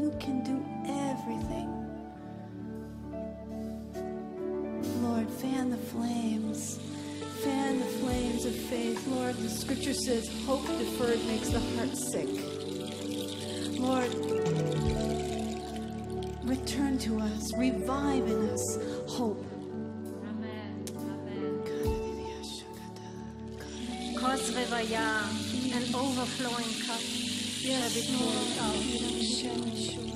who can do everything. Lord, fan the flames. Fan the flames of faith. Lord, the scripture says hope deferred makes the heart sick. Lord, return to us, revive in us hope. Amen. Amen. An overflowing cup shall be poured out.